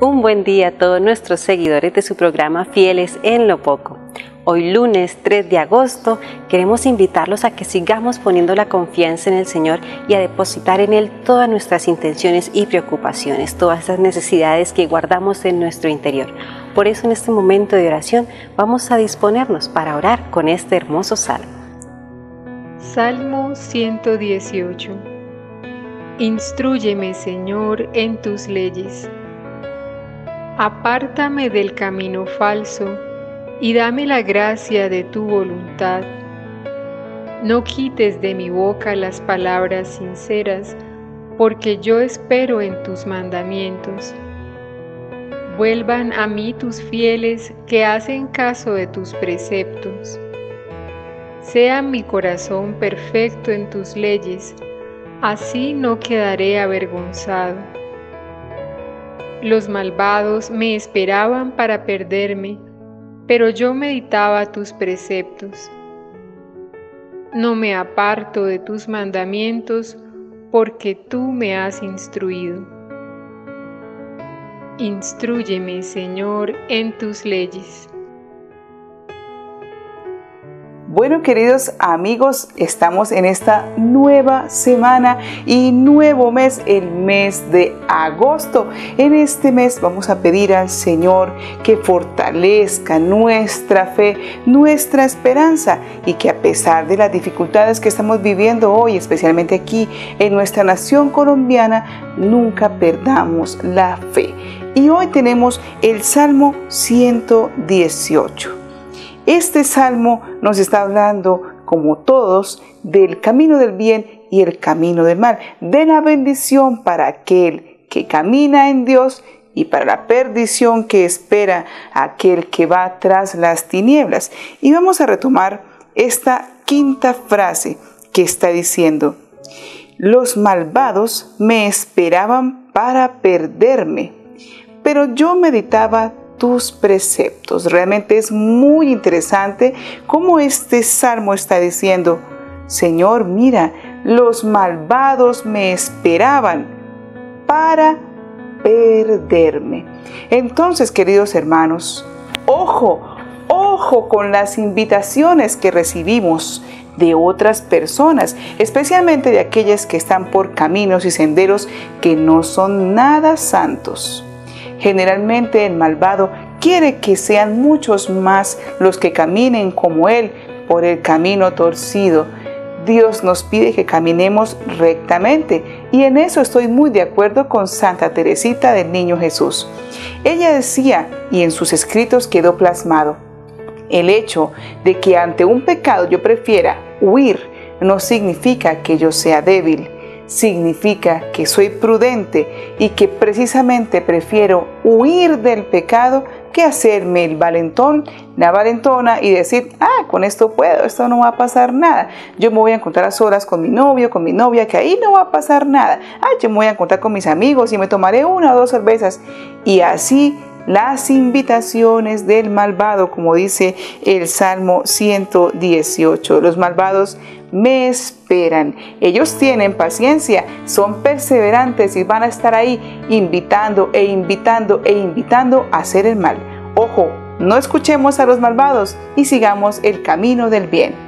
Un buen día a todos nuestros seguidores de su programa Fieles en lo Poco. Hoy lunes 3 de agosto queremos invitarlos a que sigamos poniendo la confianza en el Señor y a depositar en Él todas nuestras intenciones y preocupaciones, todas esas necesidades que guardamos en nuestro interior. Por eso en este momento de oración vamos a disponernos para orar con este hermoso salmo. Salmo 118 Instrúyeme, Señor, en tus leyes Apártame del camino falso y dame la gracia de tu voluntad. No quites de mi boca las palabras sinceras, porque yo espero en tus mandamientos. Vuelvan a mí tus fieles que hacen caso de tus preceptos. Sea mi corazón perfecto en tus leyes, así no quedaré avergonzado. Los malvados me esperaban para perderme, pero yo meditaba tus preceptos. No me aparto de tus mandamientos, porque tú me has instruido. Instrúyeme, Señor, en tus leyes. Bueno, queridos amigos, estamos en esta nueva semana y nuevo mes, el mes de agosto. En este mes vamos a pedir al Señor que fortalezca nuestra fe, nuestra esperanza y que a pesar de las dificultades que estamos viviendo hoy, especialmente aquí en nuestra nación colombiana, nunca perdamos la fe. Y hoy tenemos el Salmo 118. Este salmo nos está hablando, como todos, del camino del bien y el camino del mal, de la bendición para aquel que camina en Dios y para la perdición que espera aquel que va tras las tinieblas. Y vamos a retomar esta quinta frase que está diciendo, los malvados me esperaban para perderme, pero yo meditaba tus preceptos. Realmente es muy interesante cómo este salmo está diciendo, Señor, mira, los malvados me esperaban para perderme. Entonces, queridos hermanos, ojo, ojo con las invitaciones que recibimos de otras personas, especialmente de aquellas que están por caminos y senderos que no son nada santos. Generalmente el malvado quiere que sean muchos más los que caminen como Él por el camino torcido. Dios nos pide que caminemos rectamente y en eso estoy muy de acuerdo con Santa Teresita del Niño Jesús. Ella decía, y en sus escritos quedó plasmado, el hecho de que ante un pecado yo prefiera huir no significa que yo sea débil significa que soy prudente y que precisamente prefiero huir del pecado que hacerme el valentón, la valentona y decir, ah, con esto puedo, esto no va a pasar nada. Yo me voy a encontrar a solas con mi novio, con mi novia, que ahí no va a pasar nada. Ah, yo me voy a encontrar con mis amigos y me tomaré una o dos cervezas. Y así las invitaciones del malvado, como dice el Salmo 118. Los malvados me esperan. Ellos tienen paciencia, son perseverantes y van a estar ahí invitando e invitando e invitando a hacer el mal. Ojo, no escuchemos a los malvados y sigamos el camino del bien.